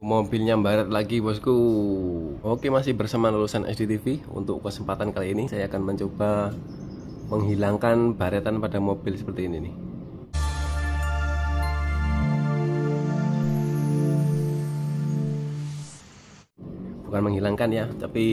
Mobilnya baret lagi bosku. Oke masih bersama lulusan SDTV Untuk kesempatan kali ini saya akan mencoba Menghilangkan baretan pada mobil seperti ini nih. Bukan menghilangkan ya Tapi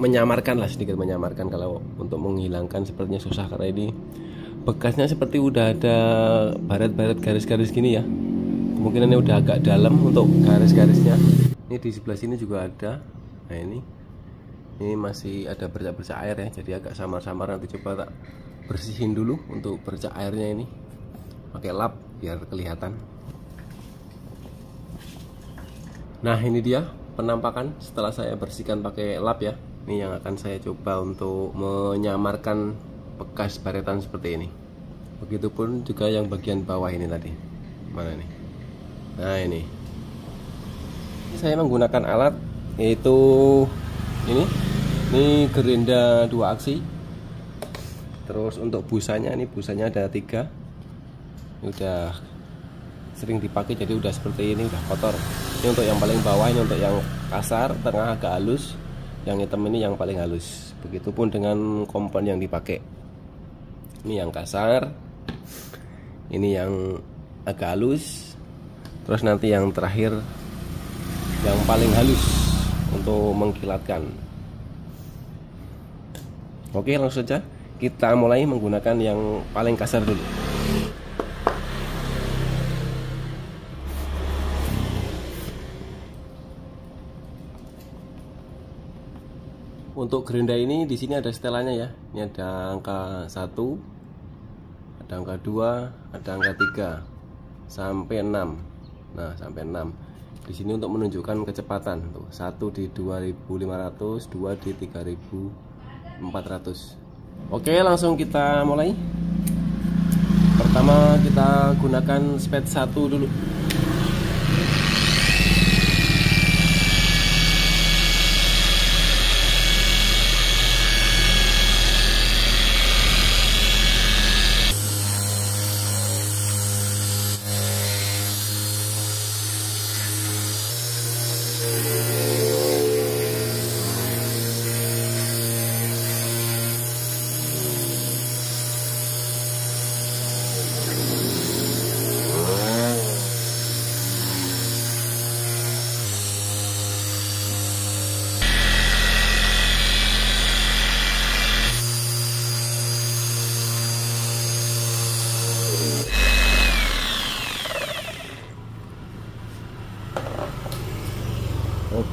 menyamarkan lah sedikit menyamarkan Kalau untuk menghilangkan sepertinya susah Karena ini bekasnya seperti udah ada baret-baret garis-garis gini ya kemungkinan ini udah agak dalam untuk garis-garisnya. Ini di sebelah sini juga ada. Nah ini. Ini masih ada bercak-bercak air ya jadi agak samar-samar. Nanti coba tak bersihin dulu untuk bercak airnya ini. Pakai lap biar kelihatan. Nah ini dia penampakan setelah saya bersihkan pakai lap ya. Ini yang akan saya coba untuk menyamarkan bekas baretan seperti ini. Begitupun juga yang bagian bawah ini tadi. Mana nih nah ini. Saya menggunakan alat yaitu ini. Ini gerinda dua aksi. Terus untuk busanya ini busanya ada tiga. Ini udah sering dipakai jadi udah seperti ini udah kotor. Ini untuk yang paling bawah ini untuk yang kasar tengah agak halus. Yang hitam ini yang paling halus. Begitupun dengan kompon yang dipakai. Ini yang kasar. Ini yang agak halus terus nanti yang terakhir yang paling halus untuk mengkilatkan. Oke langsung saja. Kita mulai menggunakan yang paling kasar dulu. Untuk gerinda ini di sini ada setelannya ya. Ini ada angka 1 ada angka 2 ada angka 3 sampai 6 Nah, sampai 6. Di sini untuk menunjukkan kecepatan tuh. 1 di 2500, 2 di 3400. Oke, langsung kita mulai. Pertama kita gunakan speed 1 dulu.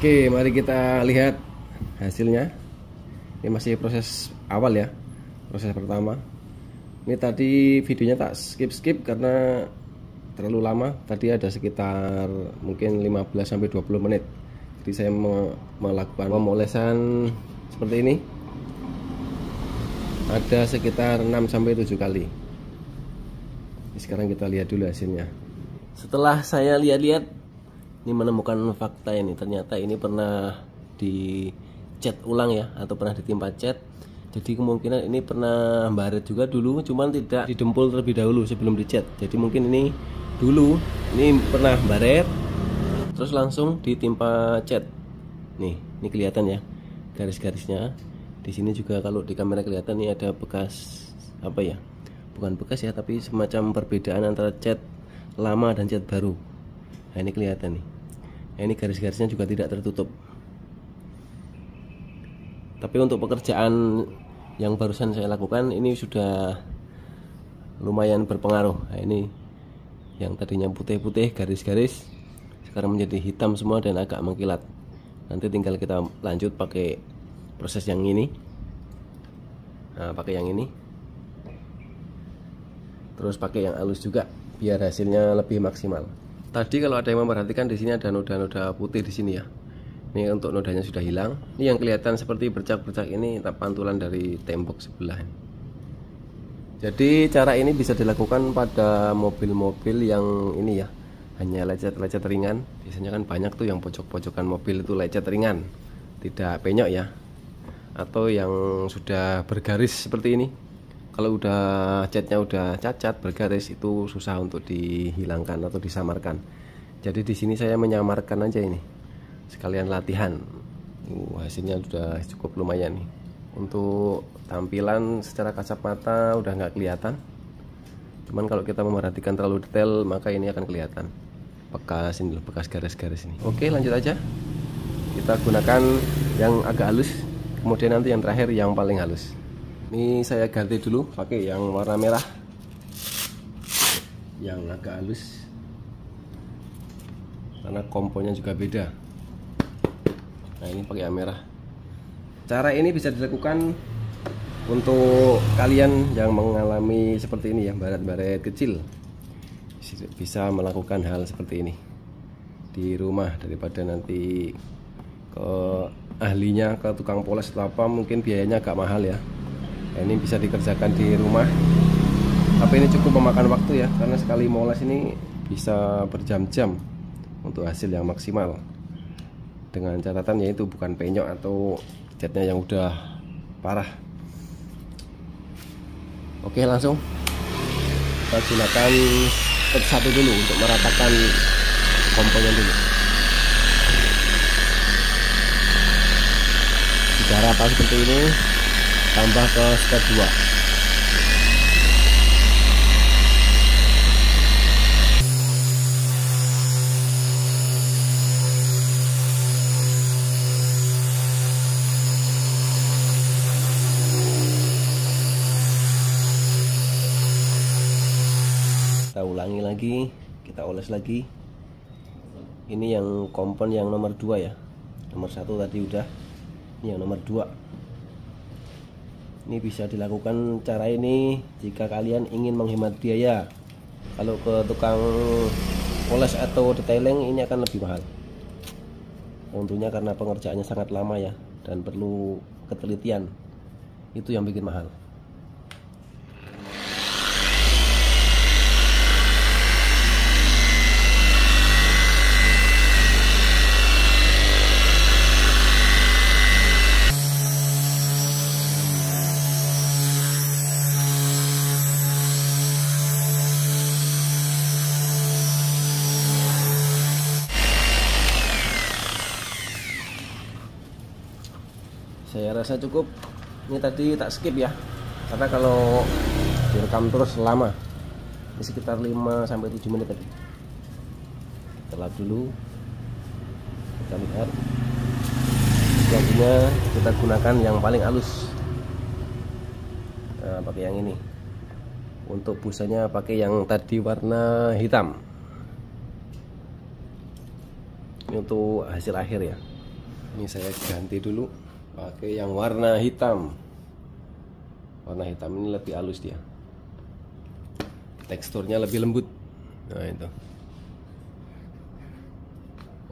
Oke, mari kita lihat hasilnya. Ini masih proses awal ya, proses pertama. Ini tadi videonya tak skip-skip karena terlalu lama. Tadi ada sekitar mungkin 15 sampai 20 menit. Jadi saya melakukan pemolesan seperti ini. Ada sekitar 6 sampai 7 kali. Sekarang kita lihat dulu hasilnya. Setelah saya lihat-lihat ini menemukan fakta ini. Ternyata ini pernah di cat ulang ya atau pernah ditimpa cat jadi kemungkinan ini pernah baret juga dulu cuman tidak didempul terlebih dahulu sebelum dicat jadi mungkin ini dulu ini pernah baret terus langsung ditimpa cat nih ini kelihatan ya garis-garisnya. Di sini juga kalau di kamera kelihatan ini ada bekas apa ya bukan bekas ya tapi semacam perbedaan antara cat lama dan cat baru nah ini kelihatan nih. Nah, ini garis-garisnya juga tidak tertutup. Tapi untuk pekerjaan yang barusan saya lakukan ini sudah lumayan berpengaruh. Nah, ini yang tadinya putih-putih garis-garis sekarang menjadi hitam semua dan agak mengkilat. Nanti tinggal kita lanjut pakai proses yang ini. Nah pakai yang ini. Terus pakai yang halus juga biar hasilnya lebih maksimal Tadi kalau ada yang memperhatikan di sini ada noda-noda putih di sini ya. Ini untuk nodanya sudah hilang. Ini yang kelihatan seperti bercak-bercak ini pantulan dari tembok sebelah. Jadi cara ini bisa dilakukan pada mobil-mobil yang ini ya, hanya lecet-lecet ringan. Biasanya kan banyak tuh yang pojok-pojokan mobil itu lecet ringan, tidak penyok ya. Atau yang sudah bergaris seperti ini kalau udah catnya udah cacat bergaris itu susah untuk dihilangkan atau disamarkan. Jadi di sini saya menyamarkan aja ini. Sekalian latihan. Uh, hasilnya sudah cukup lumayan nih. Untuk tampilan secara kasat mata udah nggak kelihatan. Cuman kalau kita memperhatikan terlalu detail maka ini akan kelihatan. Bekas ini bekas garis-garis ini. Oke lanjut aja. Kita gunakan yang agak halus. Kemudian nanti yang terakhir yang paling halus ini saya ganti dulu pakai yang warna merah. Yang agak halus. Karena komponya juga beda. Nah ini pakai yang merah. Cara ini bisa dilakukan untuk kalian yang mengalami seperti ini ya baret-baret kecil. Bisa melakukan hal seperti ini di rumah daripada nanti ke ahlinya ke tukang poles atau apa mungkin biayanya agak mahal ya nah, ini bisa dikerjakan di rumah. Tapi ini cukup memakan waktu ya? Karena sekali moles ini bisa berjam-jam untuk hasil yang maksimal. Dengan catatan yaitu bukan penyok atau catnya yang udah parah. Oke langsung kita gunakan step satu dulu untuk meratakan komponen dulu. Jika rata seperti ini tambah ke step 2 ulangi lagi kita oles lagi. Ini yang kompon yang nomor 2 ya. Nomor satu tadi udah ini yang nomor 2 ini bisa dilakukan cara ini jika kalian ingin menghemat biaya. Kalau ke tukang poles atau detailing ini akan lebih mahal. Tentunya karena pengerjaannya sangat lama ya dan perlu ketelitian. Itu yang bikin mahal rasa cukup. Ini tadi tak skip ya. Karena kalau direkam terus lama. Ini sekitar 5 sampai 7 menit tadi. Kita dulu. Kita lihat. Selanjutnya kita gunakan yang paling halus. Nah, pakai yang ini. Untuk busanya pakai yang tadi warna hitam. Ini untuk hasil akhir ya. Ini saya ganti dulu pakai yang warna hitam. Warna hitam ini lebih halus dia. Teksturnya lebih lembut. Nah itu.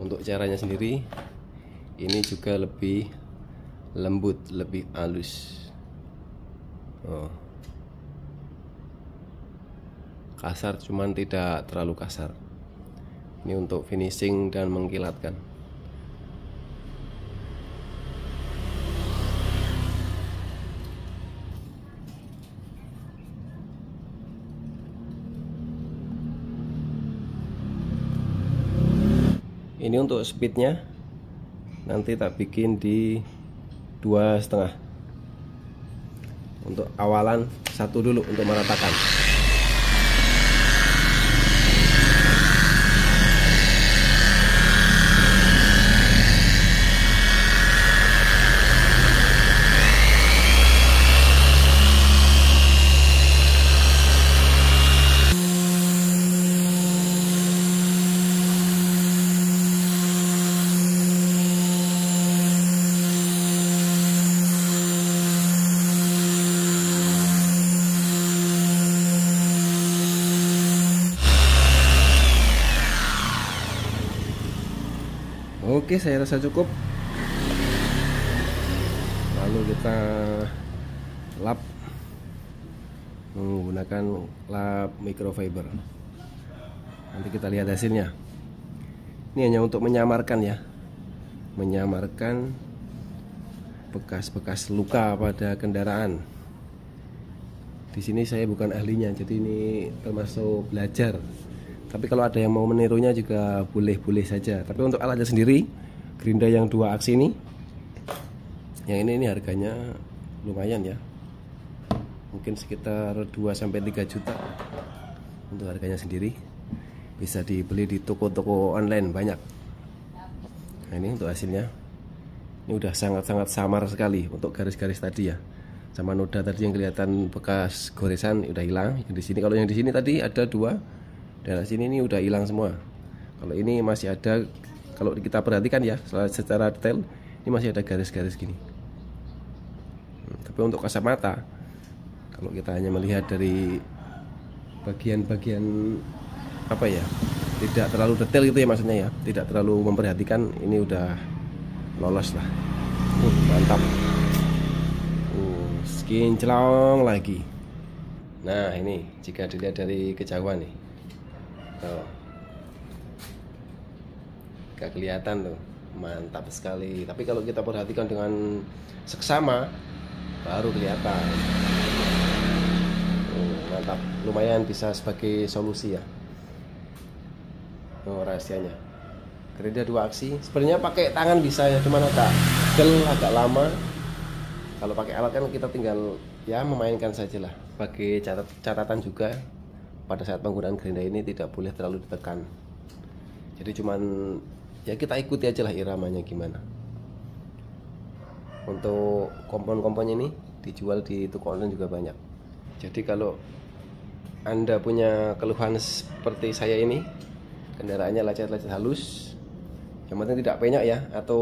Untuk caranya sendiri ini juga lebih lembut lebih halus. Oh. kasar cuman tidak terlalu kasar. Ini untuk finishing dan mengkilatkan untuk speednya. Nanti tak bikin di dua setengah. Untuk awalan satu dulu untuk meratakan Oke saya rasa cukup. Lalu kita lap Menggunakan lap microfiber. Nanti kita lihat hasilnya. Ini hanya untuk menyamarkan ya. Menyamarkan Bekas-bekas luka pada kendaraan. Di sini saya bukan ahlinya jadi ini termasuk belajar tapi kalau ada yang mau menirunya juga boleh-boleh saja. Tapi untuk alatnya sendiri gerinda yang dua aksi ini yang ini ini harganya lumayan ya. Mungkin sekitar 2 sampai 3 juta untuk harganya sendiri. Bisa dibeli di toko-toko online banyak. Nah ini untuk hasilnya. Ini udah sangat-sangat samar sekali untuk garis-garis tadi ya. Sama noda tadi yang kelihatan bekas goresan udah hilang. Di sini kalau yang di sini tadi ada dua dan sini ini udah hilang semua. Kalau ini masih ada kalau kita perhatikan ya secara detail ini masih ada garis-garis gini. Hmm, tapi untuk kasat mata kalau kita hanya melihat dari bagian-bagian apa ya tidak terlalu detail gitu ya maksudnya ya tidak terlalu memperhatikan ini udah lolos lah. Uh, mantap. Uh, skin celong lagi. Nah ini jika dilihat dari kejauhan nih oh. gak kelihatan tuh. Mantap sekali. Tapi kalau kita perhatikan dengan seksama baru kelihatan. Mantap. Lumayan bisa sebagai solusi ya. Oh, rahasianya. Gereja dua aksi. Sebenarnya pakai tangan bisa ya cuman agak gel agak lama. Kalau pakai alat kan kita tinggal ya memainkan saja lah catat, catatan juga pada saat penggunaan gerinda ini tidak boleh terlalu ditekan. Jadi cuman ya kita ikuti aja lah iramanya gimana. Untuk kompon-komponnya ini dijual di toko online juga banyak. Jadi kalau anda punya keluhan seperti saya ini kendaraannya lecet-lecet halus yang penting tidak banyak ya atau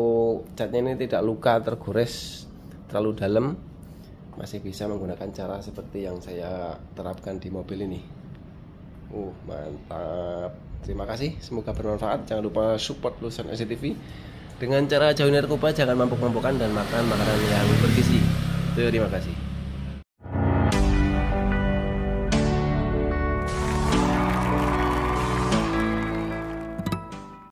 catnya ini tidak luka tergores terlalu dalam masih bisa menggunakan cara seperti yang saya terapkan di mobil ini uh mantap. Terima kasih. Semoga bermanfaat. Jangan lupa support lulusan SCTV dengan cara jauhin narkoba jangan mabuk-mabukan dan makan makanan yang bergizi. Terima kasih